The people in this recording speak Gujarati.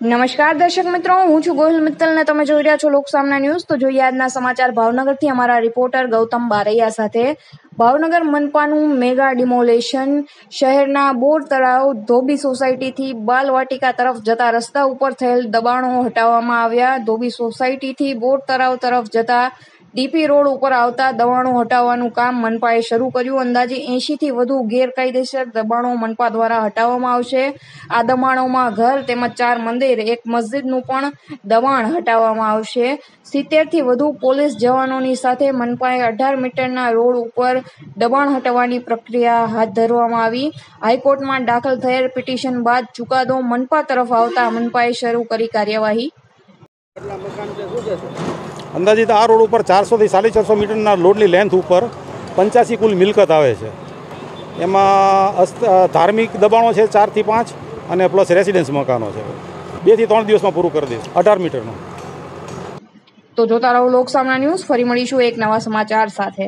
નમસ્કાર દર્શક મિત્રો, હું છું ગોહિલ મિત્તલ ને તમે જોઈ રહ્યા છો લોકસામના ન્યૂઝ. તો જોઈએ આજના સમાચાર ભાવનગરથી અમારા રિપોર્ટર ગૌતમ બારૈયા સાથે. ભાવનગર મનપાનું મેગા ડિમોલેશન, શહેરના બોર તળાવ, ધોબી સોસાયટીથી બાલવાટિકા તરફ જતા રસ્તા ઉપર થયેલ દબાણો હટાવવામાં આવ્યા. ધોબી સોસાયટીથી બોર તળાવ તરફ જતા ડીપી રોડ ઉપર આવતા દબાણો હટાવવાનું કામ મનપાએ શરૂ કર્યું. અંદાજે એંશીથી વધુ ગેરકાયદેસર દબાણો મનપા દ્વારા હટાવવામાં આવશે. આ દબાણોમાં ઘર તેમજ ચાર મંદિર, એક મસ્જિદનું પણ દબાણ હટાવવામાં આવશે. સિત્તેરથી વધુ પોલીસ જવાનોની સાથે મનપાએ અઢાર મીટરના રોડ ઉપર દબાણ હટાવવાની પ્રક્રિયા હાથ ધરવામાં આવી. હાઈકોર્ટમાં દાખલ થયેલ પિટિશન બાદ ચુકાદો મનપા તરફ આવતા મનપાએ શરૂ કરી કાર્યવાહી. અંદાજિત આ રોડ ઉપર ચારસોથી સાડી ચારસો મીટરના રોડની લેન્થ ઉપર પંચ્યાસી કુલ મિલકત આવે છે. એમાં અસ્ત ધાર્મિક દબાણો છે ચારથી પાંચ અને પ્લસ રેસિડેન્સ મકાનો છે. બેથી ત્રણ દિવસમાં પૂરું કરી દઈશ. અઢાર મીટરનું. તો જોતા રહો લોકસામના ન્યૂઝ. ફરી મળીશું એક નવા સમાચાર સાથે.